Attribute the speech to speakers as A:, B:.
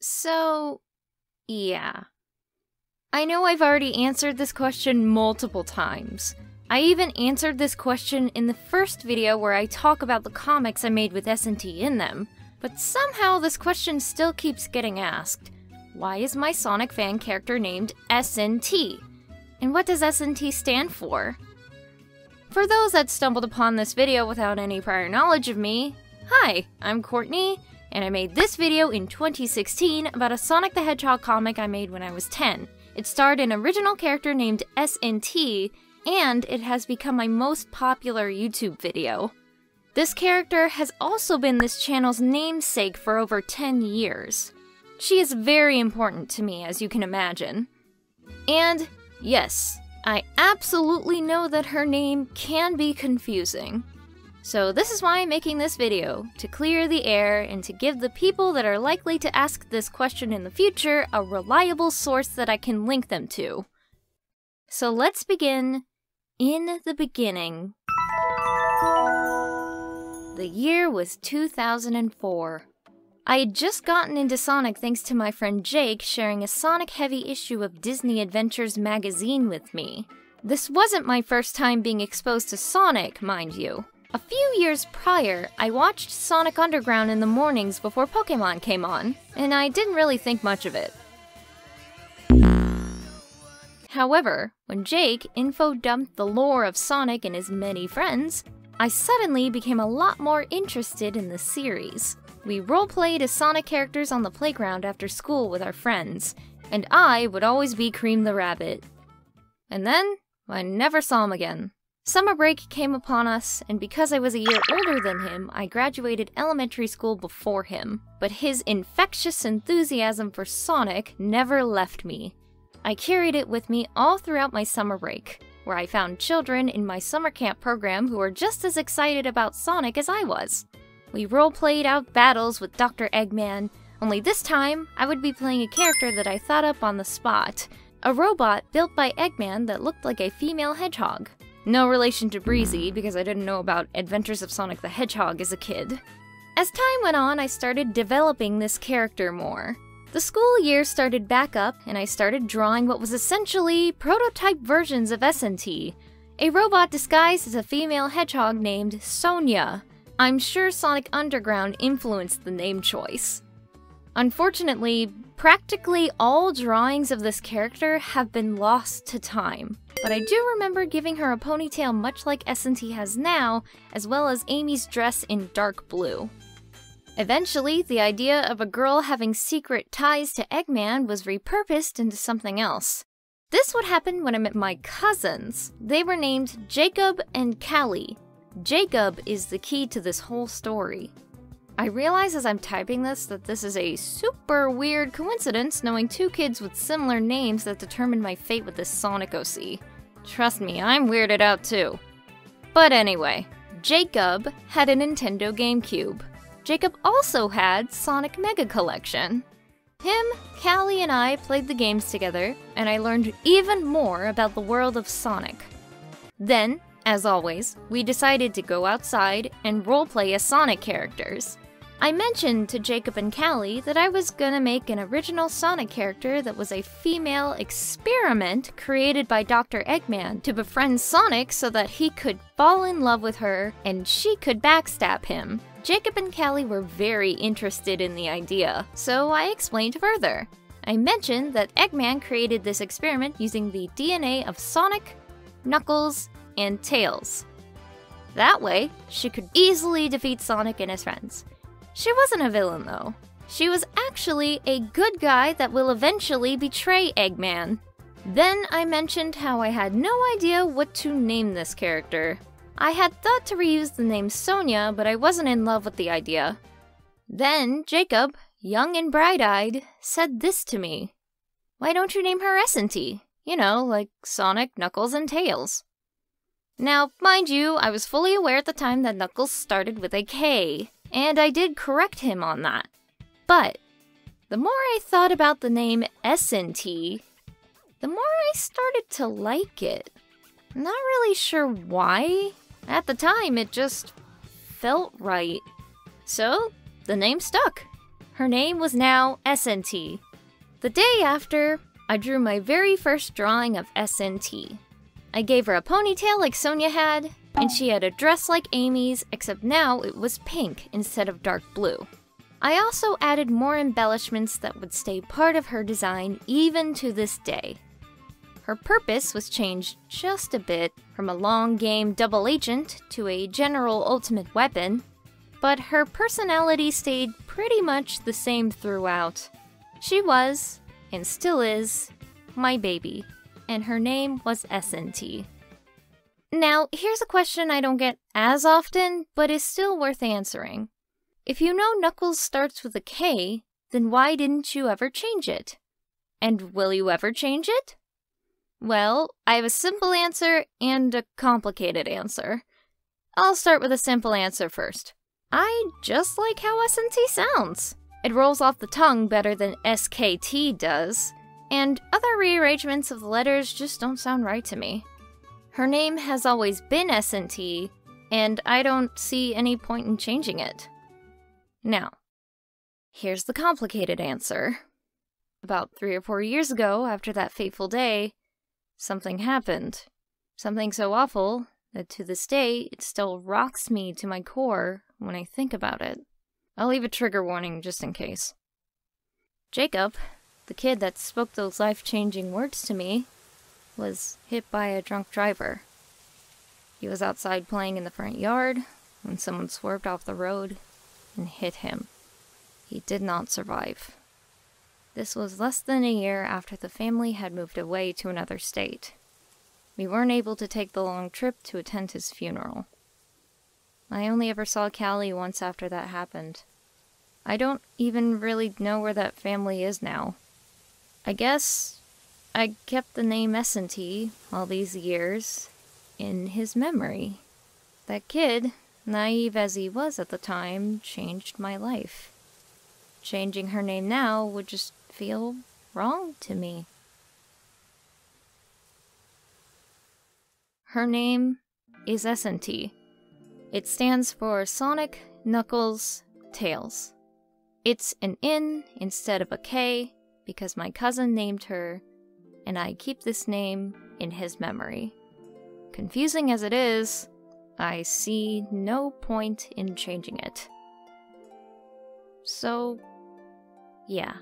A: So, yeah. I know I've already answered this question multiple times. I even answered this question in the first video where I talk about the comics I made with SNT in them, but somehow this question still keeps getting asked. Why is my Sonic fan character named SNT? And what does SNT stand for? For those that stumbled upon this video without any prior knowledge of me, hi, I'm Courtney, and I made this video in 2016 about a Sonic the Hedgehog comic I made when I was 10. It starred an original character named SNT, and it has become my most popular YouTube video. This character has also been this channel's namesake for over 10 years. She is very important to me, as you can imagine. And yes, I absolutely know that her name can be confusing. So this is why I'm making this video, to clear the air and to give the people that are likely to ask this question in the future a reliable source that I can link them to. So let's begin in the beginning. The year was 2004. I had just gotten into Sonic thanks to my friend Jake sharing a Sonic heavy issue of Disney Adventures magazine with me. This wasn't my first time being exposed to Sonic, mind you. A few years prior, I watched Sonic Underground in the mornings before Pokemon came on, and I didn't really think much of it. However, when Jake info dumped the lore of Sonic and his many friends, I suddenly became a lot more interested in the series. We roleplayed as Sonic characters on the playground after school with our friends, and I would always be Cream the Rabbit. And then, I never saw him again. Summer break came upon us, and because I was a year older than him, I graduated elementary school before him. But his infectious enthusiasm for Sonic never left me. I carried it with me all throughout my summer break, where I found children in my summer camp program who were just as excited about Sonic as I was. We role-played out battles with Dr. Eggman, only this time I would be playing a character that I thought up on the spot, a robot built by Eggman that looked like a female hedgehog. No relation to Breezy, because I didn't know about Adventures of Sonic the Hedgehog as a kid. As time went on, I started developing this character more. The school year started back up, and I started drawing what was essentially prototype versions of SNT, a robot disguised as a female hedgehog named Sonia. I'm sure Sonic Underground influenced the name choice. Unfortunately, practically all drawings of this character have been lost to time, but I do remember giving her a ponytail much like SNT has now, as well as Amy's dress in dark blue. Eventually, the idea of a girl having secret ties to Eggman was repurposed into something else. This would happen when I met my cousins. They were named Jacob and Callie, Jacob is the key to this whole story. I realize as I'm typing this that this is a super weird coincidence knowing two kids with similar names that determined my fate with this Sonic OC. Trust me, I'm weirded out too. But anyway, Jacob had a Nintendo GameCube. Jacob also had Sonic Mega Collection. Him, Callie, and I played the games together, and I learned even more about the world of Sonic. Then, as always, we decided to go outside and roleplay as Sonic characters. I mentioned to Jacob and Callie that I was gonna make an original Sonic character that was a female experiment created by Dr. Eggman to befriend Sonic so that he could fall in love with her and she could backstab him. Jacob and Callie were very interested in the idea, so I explained further. I mentioned that Eggman created this experiment using the DNA of Sonic, Knuckles, and Tails. That way, she could easily defeat Sonic and his friends. She wasn't a villain, though. She was actually a good guy that will eventually betray Eggman. Then I mentioned how I had no idea what to name this character. I had thought to reuse the name Sonia, but I wasn't in love with the idea. Then Jacob, young and bright-eyed, said this to me. Why don't you name her SNT? You know, like Sonic, Knuckles, and Tails. Now, mind you, I was fully aware at the time that Knuckles started with a K, and I did correct him on that. But the more I thought about the name SNT, the more I started to like it. Not really sure why. At the time, it just felt right. So, the name stuck. Her name was now SNT. The day after, I drew my very first drawing of SNT. I gave her a ponytail like Sonia had, and she had a dress like Amy's, except now it was pink instead of dark blue. I also added more embellishments that would stay part of her design even to this day. Her purpose was changed just a bit from a long game double agent to a general ultimate weapon, but her personality stayed pretty much the same throughout. She was, and still is, my baby, and her name was SNT. Now, here's a question I don't get as often, but is still worth answering. If you know Knuckles starts with a K, then why didn't you ever change it? And will you ever change it? Well, I have a simple answer and a complicated answer. I'll start with a simple answer first. I just like how SNT sounds. It rolls off the tongue better than SKT does, and other rearrangements of the letters just don't sound right to me. Her name has always been SNT, and I don't see any point in changing it. Now, here's the complicated answer. About three or four years ago, after that fateful day, something happened. Something so awful that to this day it still rocks me to my core when I think about it. I'll leave a trigger warning just in case. Jacob, the kid that spoke those life changing words to me, was hit by a drunk driver. He was outside playing in the front yard when someone swerved off the road and hit him. He did not survive. This was less than a year after the family had moved away to another state. We weren't able to take the long trip to attend his funeral. I only ever saw Callie once after that happened. I don't even really know where that family is now. I guess I kept the name SNT all these years in his memory. That kid, naive as he was at the time, changed my life. Changing her name now would just feel wrong to me. Her name is SNT. It stands for Sonic, Knuckles, Tails. It's an N instead of a K because my cousin named her and I keep this name in his memory. Confusing as it is, I see no point in changing it. So, yeah.